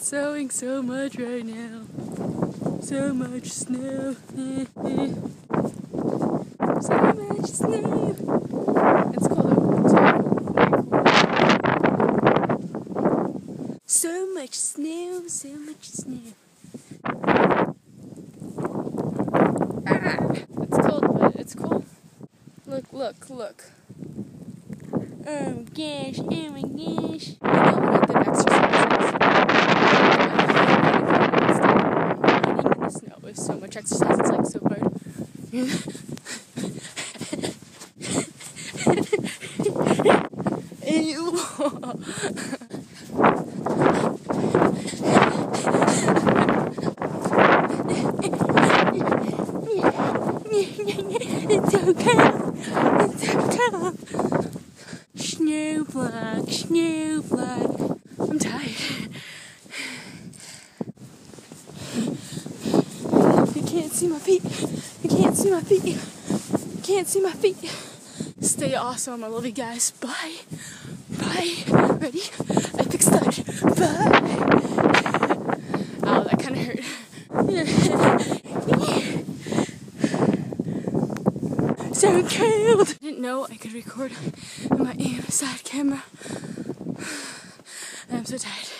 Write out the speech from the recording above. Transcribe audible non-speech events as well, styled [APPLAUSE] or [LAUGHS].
It's snowing so much right now. So much snow. [LAUGHS] so much snow. It's very. So much snow. So much snow. Ah, it's cold, but it's cool. Look, look, look. Oh gosh, oh my gosh. You know good exercise is? Getting in the snow is so much exercise, it's like so hard. It's okay. It's okay. Snowblock, snowblock. I'm tired. You can't see my feet. You can't see my feet. You can't see my feet. Stay awesome. I love you guys. Bye. Bye. Ready? Epic start. Bye. Oh, that kind of hurt. so cold. I didn't know I could record on my side camera. I'm so tired.